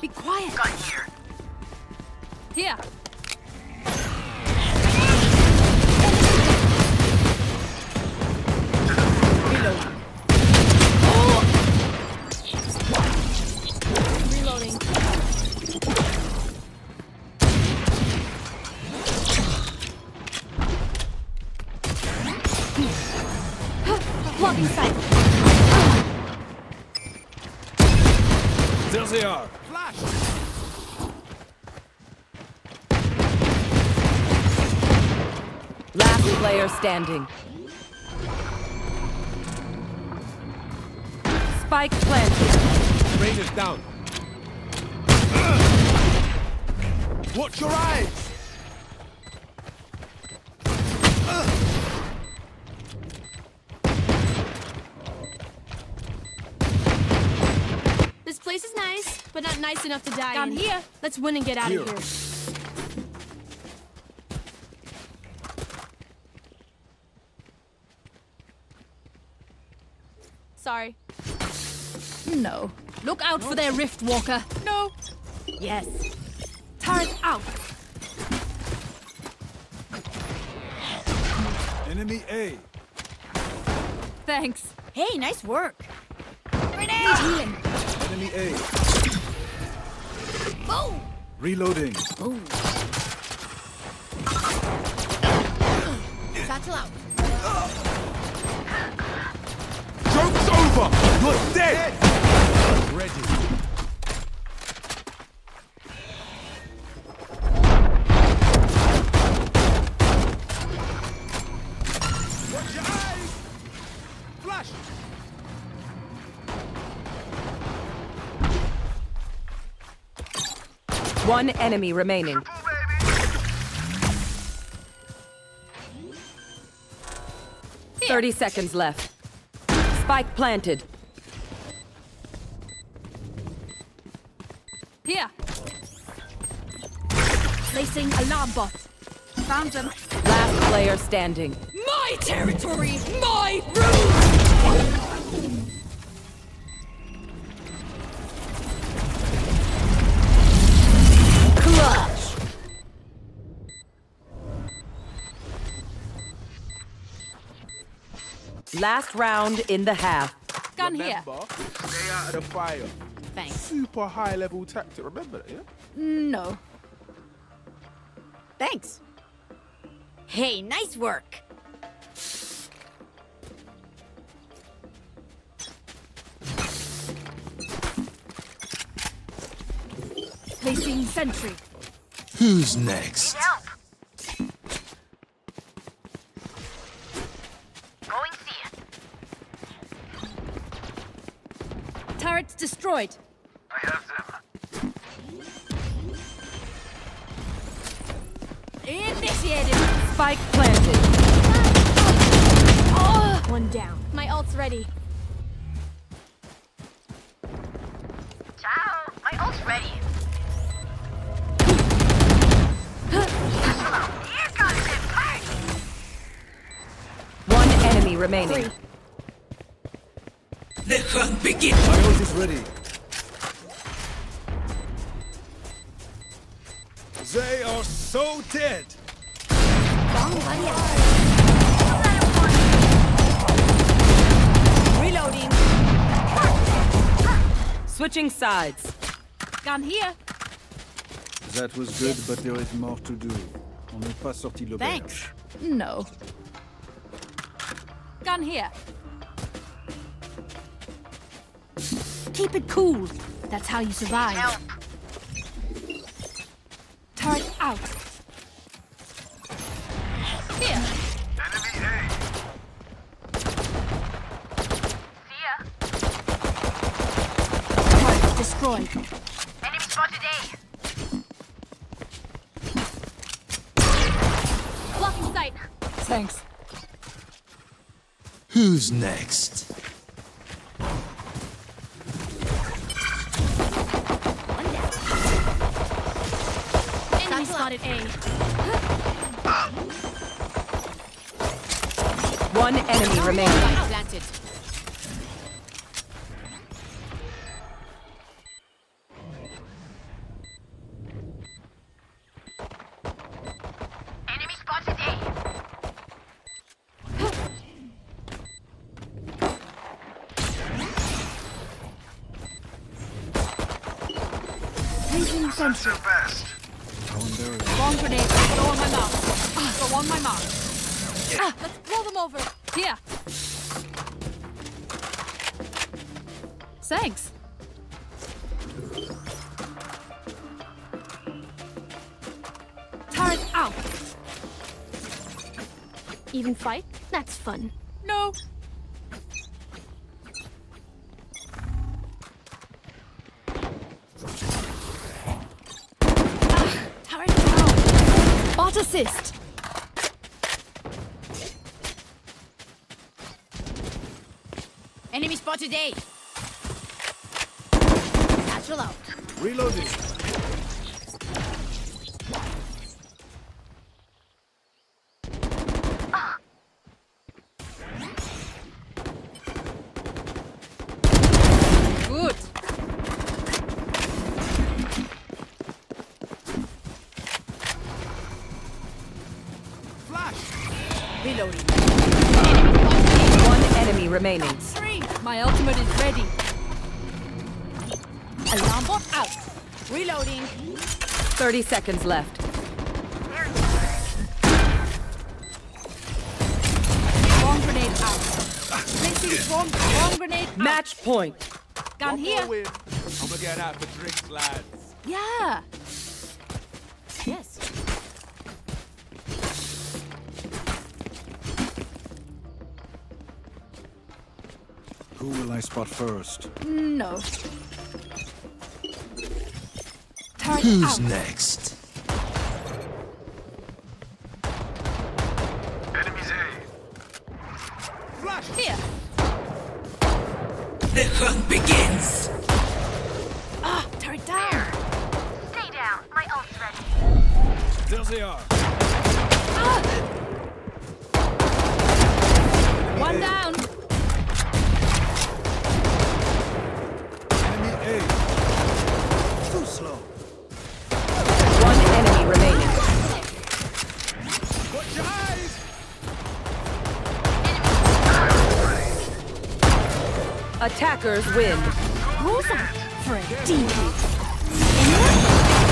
Be quiet. Gun here. Here. Reload. Reloading. Blocking sight. There they are. Last player standing. Spike planted. Rain is down. Watch your eyes! This place is nice, but not nice enough to die I'm in. here. Let's win and get out Here. of here. Sorry. No. Look out for their rift walker. No. Yes. Turret out. Enemy A. Thanks. Hey, nice work. Grenade healing. Enemy A. Boom. Reloading. Satchel out. Joke's! You're dead! Ready. Watch your eyes! Flash! One enemy remaining. Thirty seconds left. Spike planted. Here. Placing alarm bot. Found them. Last player standing. My territory, my rules. Last round in the half. Gun here. Stay out of the fire. Thanks. Super high level tactic. Remember that, yeah? No. Thanks. Hey, nice work. Placing sentry. Who's next? Help. Going see it. Turrets destroyed. I have them. Initiated. Spike planted. One down. My ult's ready. Ciao. My ult's ready. Here comes the party. One enemy remaining. Three. The hunt begins. My ult is ready. They are so dead. Reloading. Switching sides. Gun here. That was good, but there is more to do. On n'est pas sorti l'auberge. Thanks. No. Gun here. Keep it cool. That's how you survive. Help. Turret out. Here. Enemy A. See ya. Turret destroyed. Enemy spotted A. Blocking sight. Thanks. Who's next? Spotted A. One enemy remains. Planted. Enemy spotted Bomb grenade. Go on my mark. Go on my mark. Ah, let's blow them over. Here. Thanks. Turret out. Even fight? That's fun. No. Assist. Enemy spotted A. Natural out. Reloading. Good. Reloading. One enemy remaining. Three. My ultimate is ready. Alarm bot out. Reloading. 30 seconds left. Bomb grenade out. Placing bomb, bomb grenade out. Match point. Gun here. I'm gonna get out for drinks, lads. Yeah. Who will I spot first? No. Turret Who's out. next? Enemies A. Here. The hunt begins. Ah, turret down. Stay down. My ult's ready. There they are. One down. Attackers win. Who's that? For a demon.